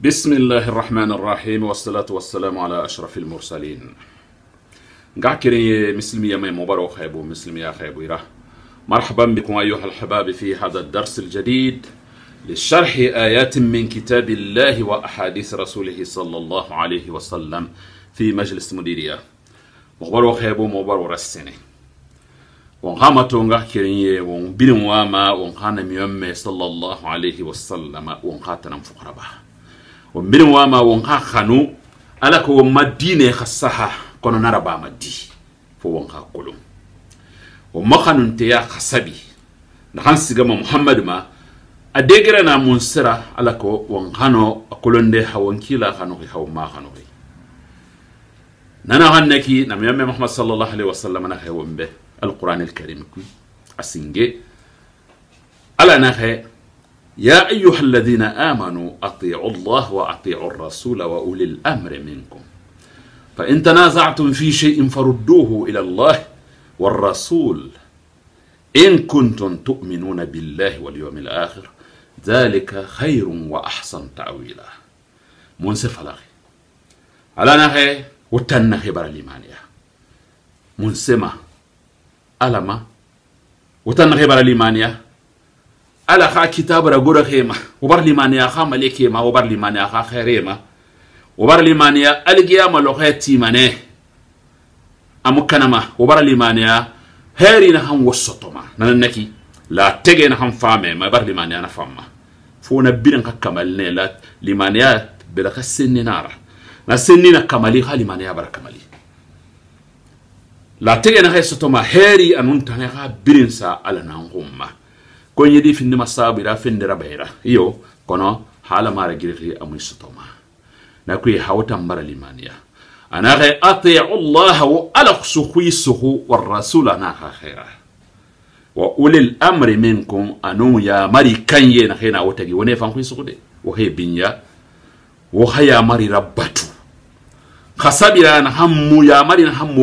بسم الله الرحمن الرحيم والصلاة والسلام على أشرف المرسلين. قاكري مسلمية ما مبارو خيبو مسلمية خيبو يراه مرحبا بكم أيها الحباب في هذا الدرس الجديد لشرح آيات من كتاب الله وأحاديث رسوله صلى الله عليه وسلم في مجلس مديرية. مبارو خيبو مبارو رسني وغاما تونغا كيرينيه وون بيرن واما وون خانا ميومي صلى الله عليه وسلم وون خاتنا ومن واما وانها خانو على كو مدينة خصها كون نربا مدي فو وانها كلهم وما خانو انتيا خصبي نحن سيغم محمد ما أدقر أنا منصرة على كو وانغانو أقولون دي حوان كيلا خانوغي حو ما خانوغي نانا غانكي نامي أمي محمد صلى الله عليه وسلم أنا خيوان به القرآن الكريم كي أسنجي على نخي يا أيها الذين آمنوا أطيعوا الله وأطيعوا الرسول وأولي الأمر منكم. فإن تنازعتم في شيء فردوه إلى الله والرسول إن كنتم تؤمنون بالله واليوم الآخر ذلك خير وأحسن تأويلا. منصف الله على نخي وتنخي بر الإيمانية. منسمة wutan na bara limaniya ala kha kitab ra gora khema wabar limaniya kha maleke ma wabar limaniya kha khaire ma wabar limaniya algiya ma lo khati mane amukanama wabar limaniya heri na han wasotoma nan naki la tege na han fame ma bar limaniya na famma fo na birin ka kamal ne la limaniya bela ka senni nara na senni na kamali kha limaniya bar kamali la tege na heso ma heri anun tane ha birin sa ala nan humma ko yedi finni masabu ira finde rabaira iyo kono hala mara girri amu sotoma na kuyi hawta mara limaniya ana ga ati'u allah wa ala khusukhi suhu war rasul ana ha khaira wa ulil amri minkum anu ya mari kanye na khina wata gi wone fan kuyi suhu de wa he binya wa haya mari rabbatu خسبنا نهم يا مرين هم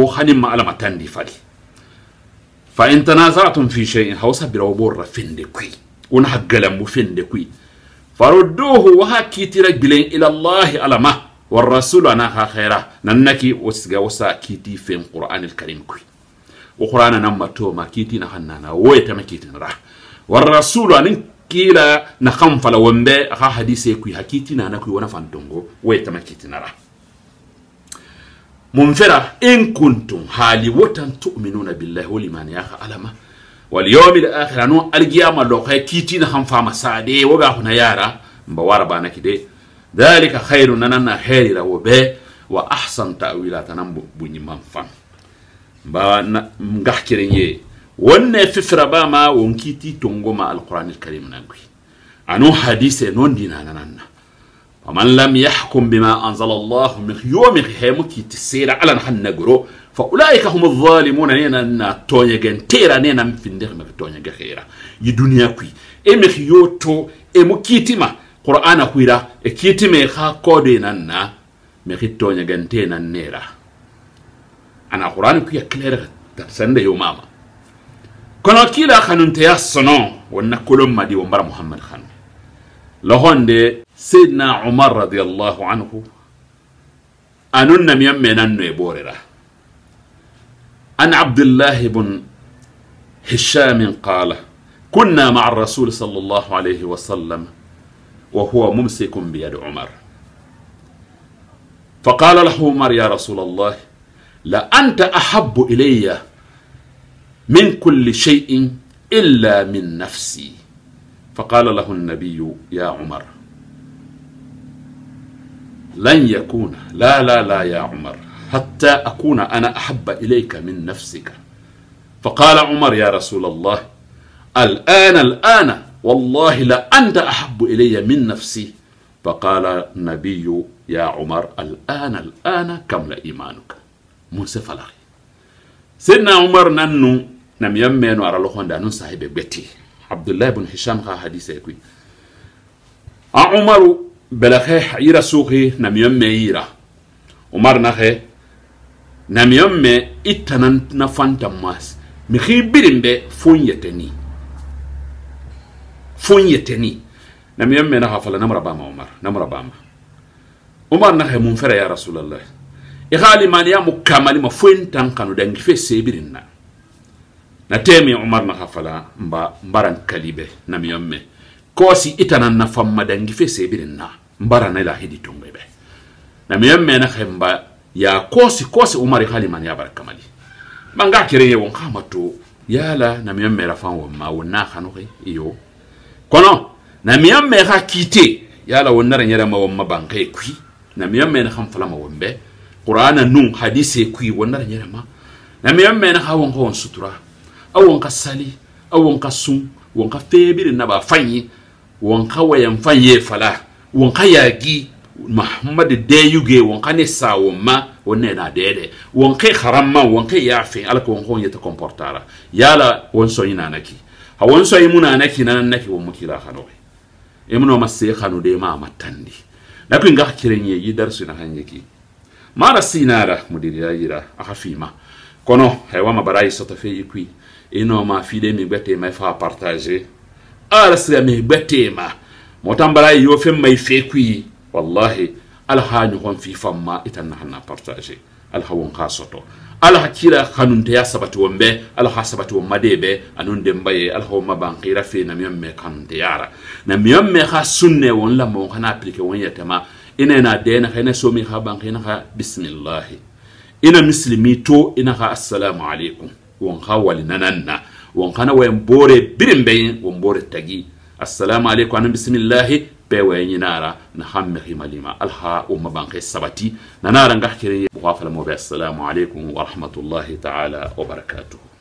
وخنم على متندي فلي فإن تنازعتم في شيء هو سبر وبور فندكوي ونحقلم فندكوي فردوه وهكي ترجلين إلى الله على ما والرسول أنا خيرا ننكي وسجا وسا كيتي في القرآن الكريم كوي وقرآن نما تو ما كيتي نحننا ويتما كيتي نرا والرسول أن كيلا نخم فلا ومبه أخا حديثي كوي حكيتي نانا كوي ونفانتونغو ويتما كيتي نرا منفرة إن كنتم حالي وطن تؤمنون بالله ولمن ياخ علما واليوم الآخر أنو القيامة لو خي كيتين هم فاما سادي وبا هنا يارا. مبوار بانا كده ذلك خير نننا خير وبه وأحسن تأويلا تنم بني منفان با مغحكرين يه wanne fifira ba ma wonkiti tongo ma alquran alkarim nangui anu hadise non dina nananna ومن لم يحكم بما أنزل الله من يوم خيمك تسير على نحن نقرو فأولئك هم الظالمون. نينا تونيا جن تيرا. نينا في الدخل ما تونيا خيرا. يدنيا كوي. إمك يوتو إمو كيتما قرآن كويرا. كيتما خا كودي نانا. مخي تونيا جن تينا نيرا. أنا قرآن كوي كلير تسند يوم ماما كنا كيلا خنون تياسنو ونكلم مدي ومبر محمد خان. لهون سيدنا عمر رضي الله عنه أنن ميمن أنه يبورره عن عبد الله بن هشام قال كنا مع الرسول صلى الله عليه وسلم وهو ممسك بيد عمر. فقال له عمر يا رسول الله لأنت أحب إلي من كل شيء إلا من نفسي. فقال له النبي يا عمر لن يكون. لا لا لا يا عمر حتى أكون أنا أحب إليك من نفسك. فقال عمر يا رسول الله الآن الآن والله لا أنت أحب إلي من نفسي. فقال النبي يا عمر الآن الآن كمل إيمانك موسى فلاغي سيدنا عمر ننو نم يمين على لخوان دانون صاحب بيتي. عبد الله بن هشام خا حديث يكوي. عمر belaxe yira suxi namiyon me yira umar naxe namiyon me i tanan na fanta mas mixi birin be fon yeteni fon yeteni namiyon me naxa fala namra bama umar namra bama umar na hay mun fere ya rasulullah e hali man ya mukamali ma fuen tan kanu dangi fe sebirin na na temi umar na hafala mba mbaran kalibe na miyomme kosi itanan na famma dangi fe sebirin na. Mbara na lahidi tungbe be na miyomme na khemba ya kosi kosi umar e hali man ya barakamali manga kire ye won kama yala na miyomme ra fan won ma wonna khanu iyo. Kono na miyomme ha kite. Yala won nara nyara ma won ma bankai kui na miyomme na kham fala ma wombe qur'ana nun hadise kui wonna nyere ma na miyan me na hawon ko sutura awon ka sali awon ka sun won ka febiri na ba fanyi wanka wayanfan ye fala wanka yagi mahamad deyuge. Wanka ne sawoma wonne na dede wanke haramma wanke yafe alaka wanko wonyeta comportara yala wonso inanaki ha wonso imunanaki nanannaki womukira hanoe imuno masse hanu de ma matandi nakwi nga kirenye yi darsu na hanyeki mara sinara mudiri yira ahafima kono haywa mabarai sotofe yikwi ino ma fide mi gbete mai fa partager ala sira mi gbete ma motambara yo fe mai fe kui wallahi ala ha hon fi famma itan na hanna partager ala hawon ka soto ala hakira kanun te ya sabati wombe ala ha sabati womma debe anun dembaye ala hawo maban qira fe na miyamme kanun te yara na miyamme ha sunne won la mo kana appliquer won yatama ina na dena khayna somi ha ban khayna ha bismillah ina muslimi to ina ha assalamu alaikum won ha wali nananna won kana wayan bore birin bayin won bore tagi assalamu alaikum anan bismillah pe wayan yinara na hamme himalima alha umma ban khay sabati nanara ngah kire wa fala mo be assalamu alaikum wa rahmatullahi ta'ala wa barakatuh